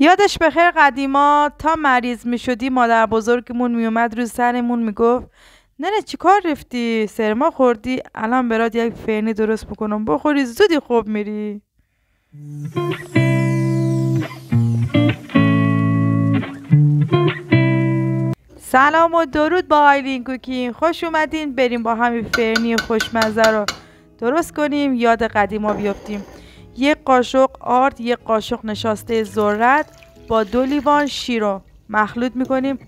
یادش بخیر قدیما تا مریض می شدی مادر بزرگمون می اومد رو سرمون می گفت ننه چی کار رفتی؟ سرما خوردی؟ الان برات یک فرنی درست بکنم بخوری زودی خوب میری. سلام و درود با آیلین کوکین. خوش اومدین. بریم با همین فرنی خوشمزه رو درست کنیم. یاد قدیما بیفتیم یک قاشق آرد یک قاشق نشاسته ذرت با دو لیوان شیر رو مخلوط می‌کنیم.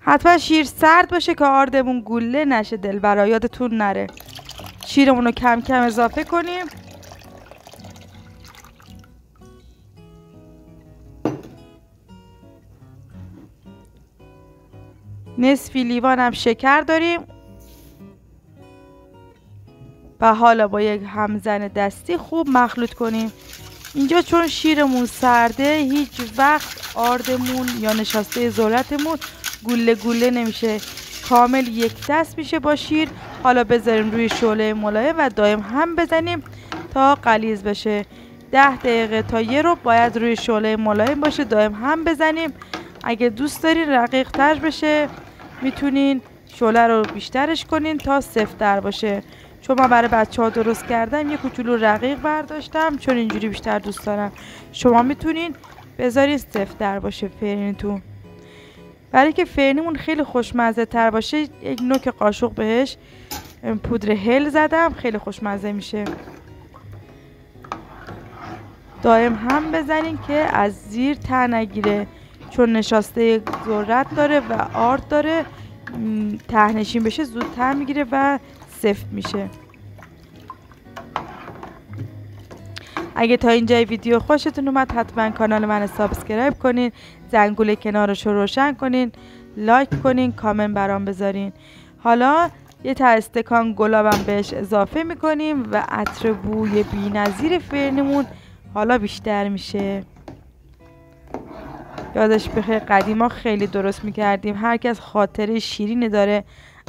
حتما شیر سرد باشه که آردمون گله نشه دل برای یادتون نره. شیرمون رو کم کم اضافه کنیم. نصفی لیوان هم شکر داریم. و حالا با یک همزن دستی خوب مخلوط کنیم. اینجا چون شیرمون سرده هیچ وقت آردمون یا نشاسته ذرتمون گوله گوله نمیشه. کامل یک دست میشه با شیر. حالا بذاریم روی شعله ملایم و دایم هم بزنیم تا قلیز بشه. ده دقیقه تا یه رو باید روی شعله ملایم باشه دایم هم بزنیم. اگه دوست دارین رقیق تر بشه می‌تونین شعله رو بیشترش کنین تا سفتر باشه. چون من برای بچه ها درست کردم یه کوچولو رقیق برداشتم چون اینجوری بیشتر دوست دارم. شما می‌تونین بذارین سفتر باشه فرنیتون. برای که فرنیمون خیلی خوشمزه تر باشه یک نوک قاشق بهش پودر هل زدم خیلی خوشمزه میشه. دائم هم بزنین که از زیر تر نگیره چون نشاسته ذرت داره و آرد داره. تهنشین بشه زودتر می‌گیره و سفت میشه. اگه تا اینجای ویدیو خوشتون اومد حتما کانال من subscribe کنین زنگوله کنارش رو روشن کنین like کنین کامنت برام بذارین. حالا یه تا استکان گلابم بهش اضافه می‌کنیم و عطر بوی بی نظیر فرنمون حالا بیشتر میشه. یادش بخیر قدیما خیلی درست می‌کردیم. هر کس خاطره شیرینی داره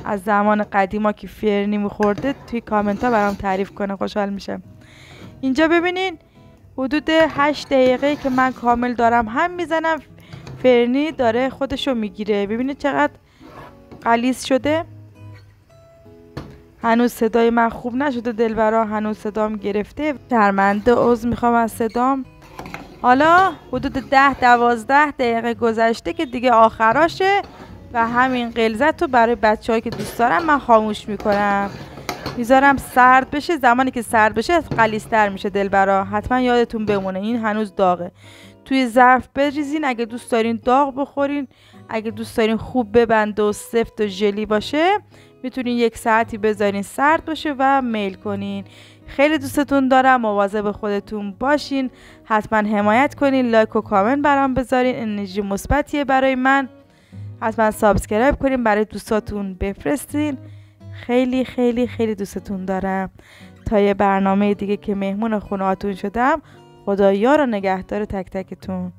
از زمان قدیما که فرنی میخورده توی کامنت ها برام تعریف کنه خوشحال میشم. اینجا ببینین حدود 8 دقیقه که من کامل دارم هم می‌زنم فرنی داره خودشو می‌گیره. ببینید چقدر قلیز شده. هنوز صدای من خوب نشده دلبرا هنوز صدام گرفته. شرمنده عوض می‌خوام از صدام. حالا حدود ده دوازده دقیقه گذشته که دیگه آخراشه. و همین قلزت رو برای بچه که دوست دارم من خاموش می‌کنم. می‌ذارم سرد بشه. زمانی که سرد بشه قلیستر میشه دلبرا. حتما یادتون بمونه. این هنوز داغه. توی ظرف بریزین. اگه دوست دارین داغ بخورین. اگه دوست دارین خوب ببنده و سفت و ژلی باشه می‌تونین یک ساعتی بذارین سرد باشه و میل کنین. خیلی دوستتون دارم. مواظب خودتون باشین. حتما حمایت کنین. like و کامنت برام بذارین. انرژی مثبتیه برای من. حتما subscribe کنین برای دوستاتون بفرستین. خیلی خیلی خیلی دوستتون دارم. تا یه برنامه دیگه که مهمون خونه شدم خدایا رو نگهدار تک تکتون.